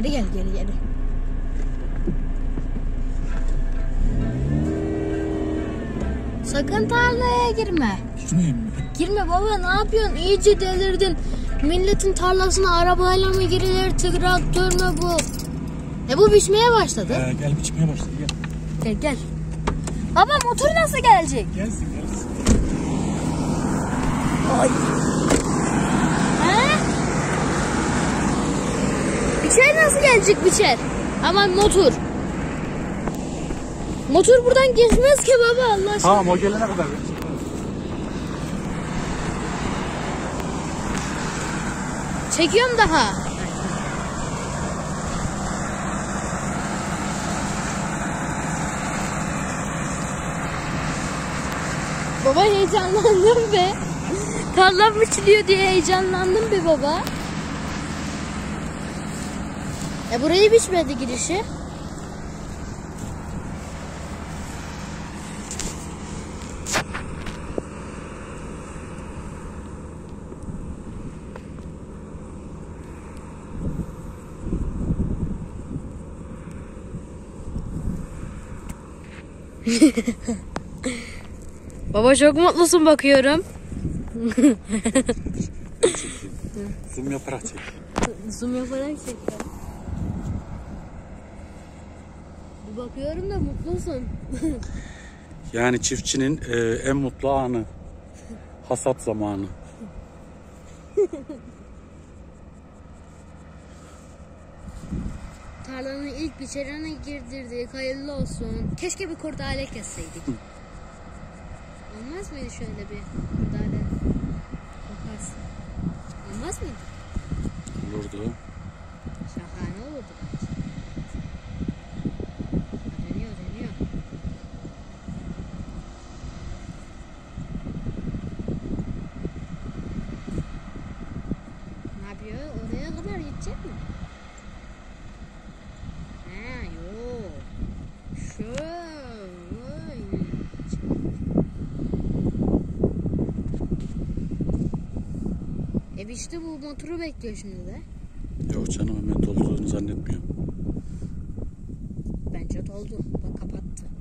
Geri gel geri geri. Sakın tarlaya girme. Girmeyeyim mi? Girme baba ne yapıyorsun? İyice delirdin. Milletin tarlasına arabayla mı girilir? Traktör mü bu? E bu biçmeye başladı. Ee, gel biçmeye başladı gel. Gel gel. Baba motor nasıl gelecek? Gelsin gelsin. He? Biçer nasıl gelecek biçer? Aman motor. Motor buradan geçmez ki baba Allah aşkına. Tamam o gelene kadar. Çekiyorum daha. Baba heyecanlandım be. Tarlam biçiliyor diye heyecanlandım be baba. E burayı biçmedi girişi. Baba çok mutlusun bakıyorum. Zoom yaparak çek. Zoom yaparak çekti. Bir bakıyorum da mutlusun. Yani çiftçinin e, en mutlu anı. Hasat zamanı. Tarlanın ilk biçerine girdirdik. Hayırlı olsun. Keşke bir kurdale kesseydik. Olmaz mıydı şöyle bir kurdale? Bakarsın. Olmaz mıydı? Olurdu. Şahane olurdu bence. Gidecek mi? Ha yok. Şöyle. E işte bu motoru bekliyor şimdi de. Yok canım hemen dolduğunu zannetmiyorum. Bence doldu.